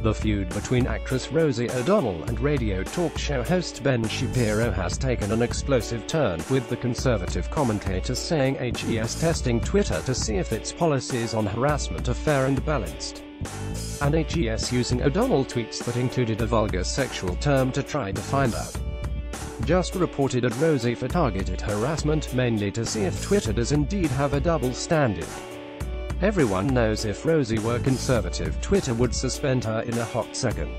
The feud between actress Rosie O'Donnell and radio talk show host Ben Shapiro has taken an explosive turn, with the conservative commentator saying HES testing Twitter to see if its policies on harassment are fair and balanced. And HES using O'Donnell tweets that included a vulgar sexual term to try to find out. Just reported at Rosie for targeted harassment, mainly to see if Twitter does indeed have a double standard. Everyone knows if Rosie were conservative Twitter would suspend her in a hot second.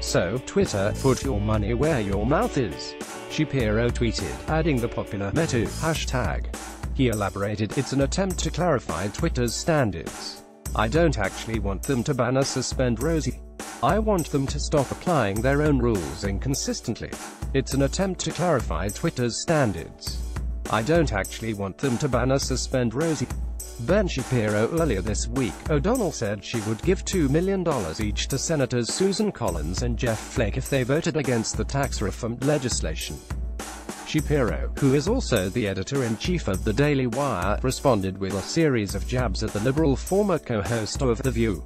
So, Twitter, put your money where your mouth is. Shapiro tweeted, adding the popular MeToo hashtag. He elaborated, it's an attempt to clarify Twitter's standards. I don't actually want them to ban or suspend Rosie. I want them to stop applying their own rules inconsistently. It's an attempt to clarify Twitter's standards. I don't actually want them to ban or suspend Rosie. Ben Shapiro Earlier this week, O'Donnell said she would give $2 million each to Senators Susan Collins and Jeff Flake if they voted against the tax reform legislation. Shapiro, who is also the editor-in-chief of The Daily Wire, responded with a series of jabs at the liberal former co-host of The View.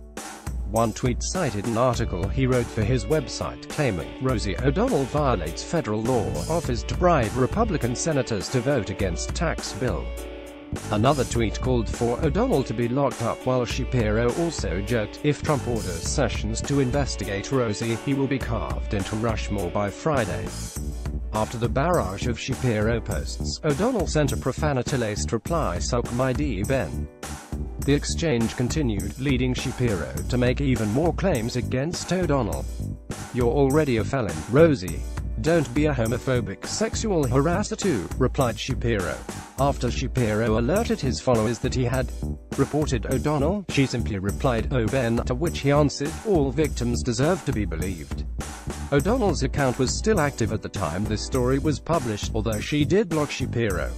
One tweet cited an article he wrote for his website claiming, Rosie O'Donnell violates federal law, offers to bribe Republican senators to vote against tax bill. Another tweet called for O'Donnell to be locked up while Shapiro also joked, if Trump orders Sessions to investigate Rosie, he will be carved into Rushmore by Friday. After the barrage of Shapiro posts, O'Donnell sent a profanity-laced reply Suck my D Ben. The exchange continued, leading Shapiro to make even more claims against O'Donnell. You're already a felon, Rosie. Don't be a homophobic sexual harasser too, replied Shapiro. After Shapiro alerted his followers that he had reported O'Donnell, she simply replied, Oh Ben, to which he answered, all victims deserve to be believed. O'Donnell's account was still active at the time this story was published, although she did block Shapiro.